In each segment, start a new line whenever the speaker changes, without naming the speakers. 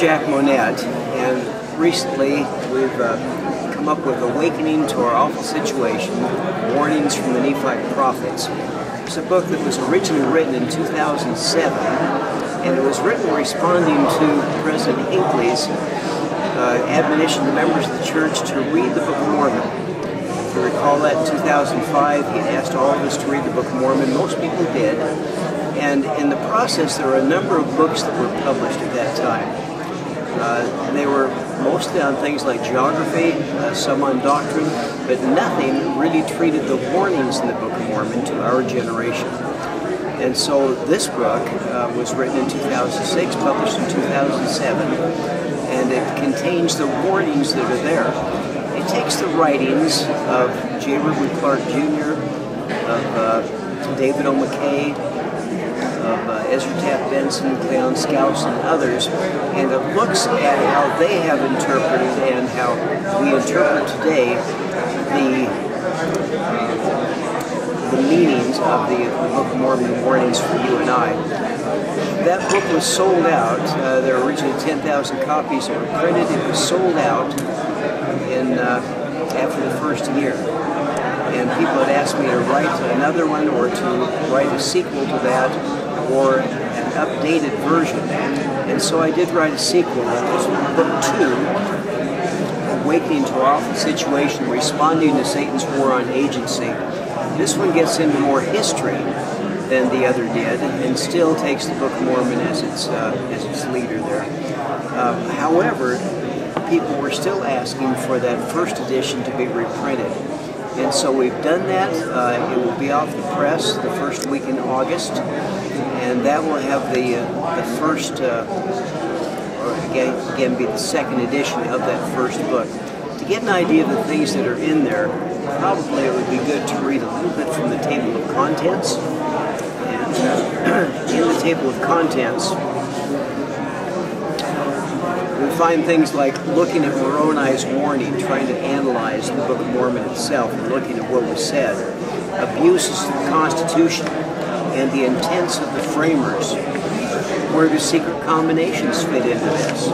Jack Monnett, and recently we've uh, come up with Awakening to Our Awful Situation, Warnings from the Nephite Prophets. It's a book that was originally written in 2007, and it was written responding to President Hinckley's uh, admonition to members of the church to read the Book of Mormon. If you recall that in 2005, he asked all of us to read the Book of Mormon. Most people did. And in the process, there were a number of books that were published at that time. Uh, they were mostly on things like geography, uh, some on doctrine, but nothing really treated the warnings in the Book of Mormon to our generation. And so this book uh, was written in 2006, published in 2007, and it contains the warnings that are there. It takes the writings of J. Reuben Clark Jr., of uh, David O. McKay, of uh, Ezra Taft Benson, Cleon Skousen, and others, and it looks at how they have interpreted and how we interpret today the the meanings of the, the Book of Mormon warnings for you and I. That book was sold out. Uh, there were originally 10,000 copies that were printed. It was sold out in uh, after the first year and people had asked me to write another one or to write a sequel to that or an updated version. And so I did write a sequel. That was book two, Awakening to Awful Situation, Responding to Satan's War on Agency. This one gets into more history than the other did, and still takes the Book of Mormon as its uh, as its leader there. Um, however, people were still asking for that first edition to be reprinted. And so we've done that. Uh, it will be off the press the first week in August, and that will have the uh, the first, uh, or again, again, be the second edition of that first book. To get an idea of the things that are in there, probably it would be good to read a little bit from the table of contents. And uh, in the table of contents, find things like looking at Moroni's warning, trying to analyze the Book of Mormon itself, and looking at what was said, abuses of the Constitution, and the intents of the framers. Where do secret combinations fit into this?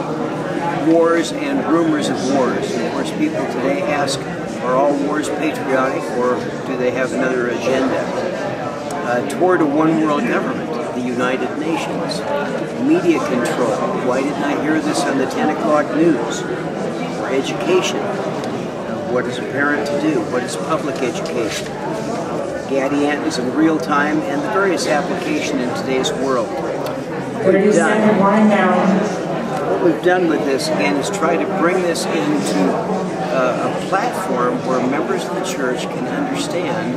Wars and rumors of wars. of course, people today ask, are all wars patriotic, or do they have another agenda? Uh, toward a one world government the United Nations. Media control. Why didn't I hear this on the 10 o'clock news? Or education. What is a parent to do? What is public education? Gadiantonism real time and the various application in today's world. What we've done, what we've done with this again is try to bring this into uh, a platform where members of the church can understand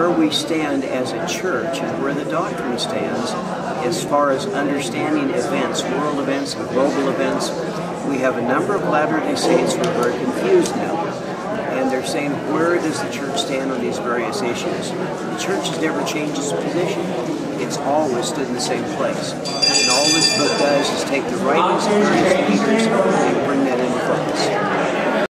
where we stand as a church and where the doctrine stands as far as understanding events, world events global events. We have a number of Latter-day Saints who are very confused now. And they're saying, where does the church stand on these various issues? The church has never changed its position. It's always stood in the same place. And all this book does is take the writings of various leaders and bring that.